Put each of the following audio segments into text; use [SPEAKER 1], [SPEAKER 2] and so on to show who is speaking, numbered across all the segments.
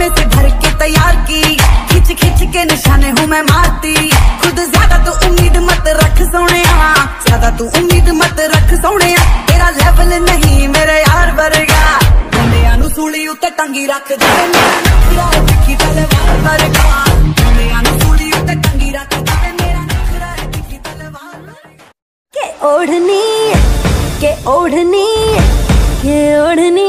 [SPEAKER 1] अपने से भर के तैयार की। खिंच खिंच के निशाने हूँ मैं मारती। खुद ज़्यादा तो उम्मीद मत रख सोने ज़्यादा तू उम्मीद मत रख सोने तेरा लेवल नहीं मेरे यार वर्गा। मुंडिया नु सूली उत्ते टंगी रख दे।
[SPEAKER 2] के ओढ़नी के ओढ़नी के ओढ़नी।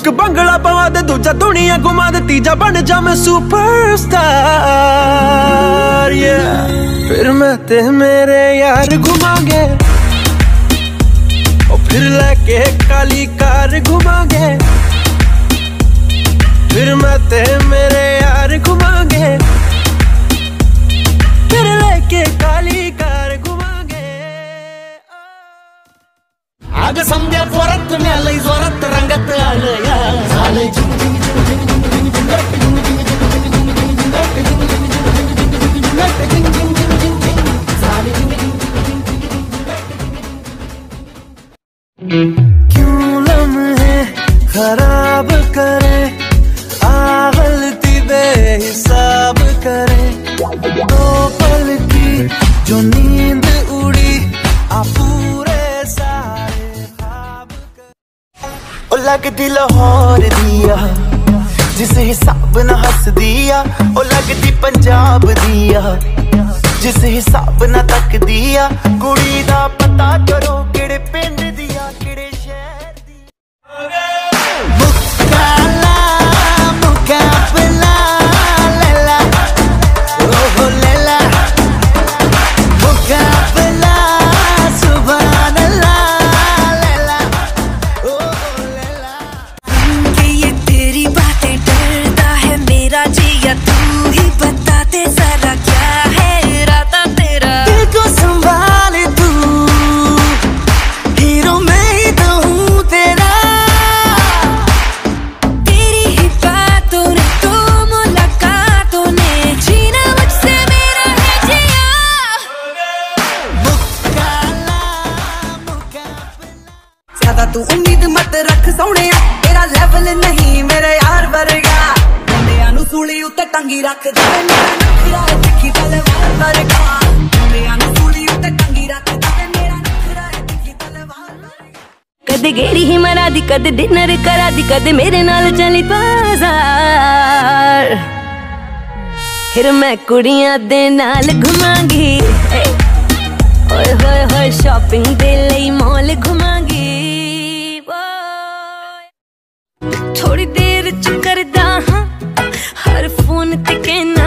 [SPEAKER 3] ਇੱਕ ਬੰਗਲਾ ਪਵਾ ਦੇ ਦੂਜਾ ਦੁਨੀਆ ਘੁਮਾ ਦੇ ਤੀਜਾ ਬਣ ਜਾ ਮੈਂ ਸੁਪਰਸਟਾਰ ਫਿਰ ਮੈਂ ਤੇ ਮੇਰੇ ਯਾਰ ਘੁਮਾਂਗੇ ਉਹ ਫਿਰ ਲੈ ਕੇ ਕਾਲੀ ਕਾਰ ਘੁਮਾਂਗੇ ਫਿਰ ਮੈਂ ਤੇ ਮੇਰੇ क्यों लम्हे खराब करे? आ गलती बेहिसाब करें। दो पल की जो नींद उड़ी, आ पूरे सारे ख्वाब लग दिल और दिया, जिस हिसाब न हस दिया, ओ लगती पंजाब दिया,
[SPEAKER 2] जिस हिसाब न तक दिया, कुड़ी का
[SPEAKER 3] पता करो
[SPEAKER 1] ज्यादा तू उम्मीद मत रख सोने तेरा लेवल नहीं मेरे यार वर्गा मुंडिया नु सूली उत्ते टंगी रख दे मेरा नखरा है तिखी तलवार वर्गा मुंडिया नु सूली उत्ते टंगी रख दे मेरा नखरा है तिखी तलवार वर्गा
[SPEAKER 2] ਕਦੇ ਗੇੜੀ ਹੀ ਮਰਾ ਦੀ ਕਦੇ ਡਿਨਰ ਕਰਾ ਦੀ ਕਦੇ ਮੇਰੇ ਨਾਲ ਚਲੀ ਬਾਜ਼ਾਰ ਫਿਰ ਮੈਂ ਕੁੜੀਆਂ ਦੇ ਨਾਲ ਘੁਮਾਂਗੀ ਏ। ਓਏ ਹੋਏ ਹੋਏ ਸ਼ਾਪਿੰਗ ਦੇ ਲਈ ਮਾਲ ਘੁਮਾਂਗੀ ਥੋੜੀ ਦੇਰ ਚ ਕਰਦਾ ਹਾਂ। ਹਰ ਫੋਨ ਤੇ ਕਹਿਣਾ